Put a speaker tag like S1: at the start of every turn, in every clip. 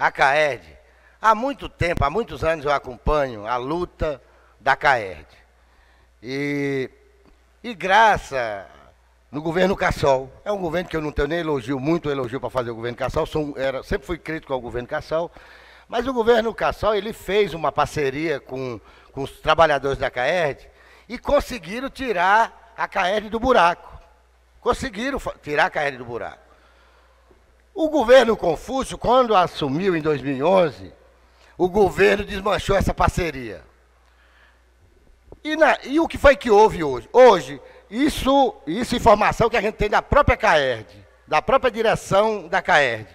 S1: a CAERD, há muito tempo, há muitos anos eu acompanho a luta da CAERD. E, e graça no governo Cassol, é um governo que eu não tenho nem elogio, muito elogio para fazer o governo Cassol, sou, era, sempre fui crítico ao governo Cassol, mas o governo Cassol, ele fez uma parceria com, com os trabalhadores da CAERD e conseguiram tirar a CAERD do buraco. Conseguiram tirar a CAERD do buraco. O governo Confúcio, quando assumiu em 2011, o governo desmanchou essa parceria. E, na, e, o que foi que houve hoje? Hoje, isso, isso informação que a gente tem da própria CAERD, da própria direção da CAERD.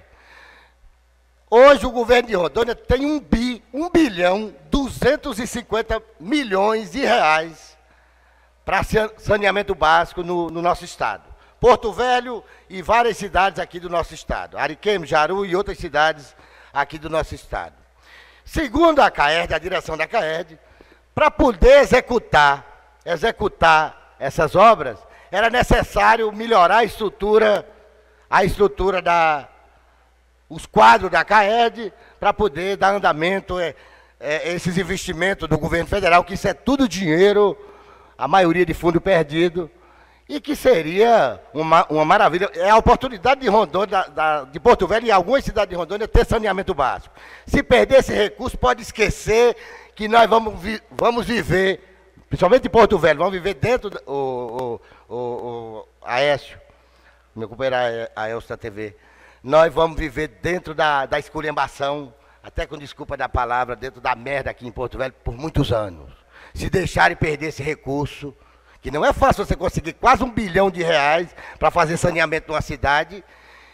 S1: Hoje o governo de Rondônia tem um bi, um bilhão, 250 milhões de reais para saneamento básico no, no nosso estado. Porto Velho e várias cidades aqui do nosso estado. Ariquemes, Jaru e outras cidades aqui do nosso estado. Segundo a CAERD, a direção da CAERD, para poder executar, executar essas obras, era necessário melhorar a estrutura, a estrutura da, os quadros da CAED para poder dar andamento a é, é, esses investimentos do governo federal, que isso é tudo dinheiro, a maioria de fundo perdido, e que seria uma, uma maravilha. É a oportunidade de Rondônia, da, da, de Porto Velho e algumas cidades de Rondônia ter saneamento básico. Se perder esse recurso, pode esquecer que nós vamos, vi, vamos viver, principalmente em Porto Velho, vamos viver dentro do o, o, o, Aécio, meu companheiro Aécio da TV, nós vamos viver dentro da, da esculhambação, até com desculpa da palavra, dentro da merda aqui em Porto Velho por muitos anos. Se deixarem perder esse recurso, que não é fácil você conseguir quase um bilhão de reais para fazer saneamento numa cidade.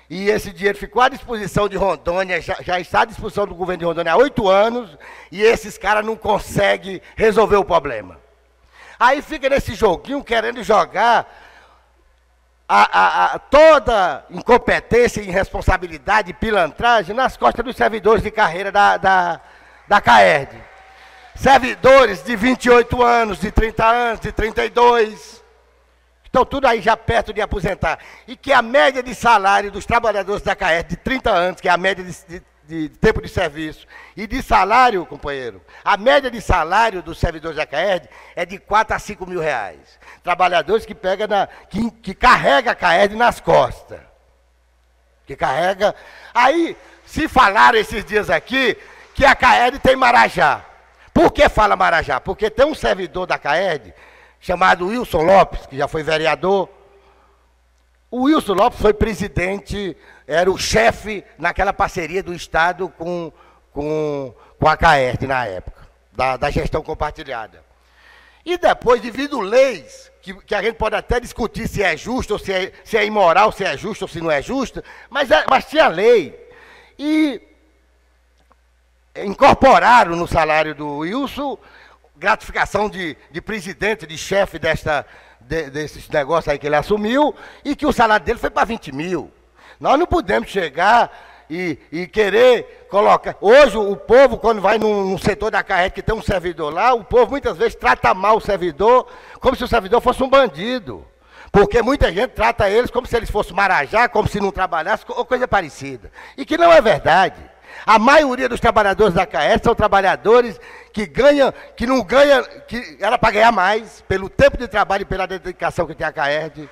S1: E esse dinheiro ficou à disposição de Rondônia, já, já está à disposição do governo de Rondônia há oito anos, e esses caras não conseguem resolver o problema. Aí fica nesse joguinho querendo jogar a, a, a, toda incompetência, irresponsabilidade pilantragem nas costas dos servidores de carreira da, da, da CAERD servidores de 28 anos, de 30 anos, de 32, estão tudo aí já perto de aposentar. E que a média de salário dos trabalhadores da CAES de 30 anos, que é a média de, de, de, tempo de serviço, e de salário, companheiro, a média de salário dos servidores da CAERD é de 4 a 5 mil reais. Trabalhadores que pega na, que, que carrega a CAERD nas costas. Que carrega. Aí, se falaram esses dias aqui que a CAERD tem Marajá. Por que fala Marajá? Porque tem um servidor da CAED chamado Wilson Lopes, que já foi vereador. O Wilson Lopes foi presidente, era o chefe naquela parceria do Estado com, com, com a CAERD na época, da, da gestão compartilhada. E depois, devido leis, que, que, a gente pode até discutir se é justo, ou se é, se é imoral, se é justo ou se não é justo, mas, é, mas tinha lei. E incorporaram no salário do Wilson gratificação de, de presidente, de chefe desta, de, negócios aí que ele assumiu, e que o salário dele foi para 20 mil. Nós não podemos chegar e, e, querer colocar. Hoje, o povo, quando vai num, setor da carreta que tem um servidor lá, o povo muitas vezes trata mal o servidor, como se o servidor fosse um bandido. Porque muita gente trata eles como se eles fossem marajá, como se não trabalhassem, ou coisa parecida. E que não é verdade. A maioria dos trabalhadores da CAES são trabalhadores que ganham, que não ganham, que era para ganhar mais, pelo tempo de trabalho e pela dedicação que tem a CAERD.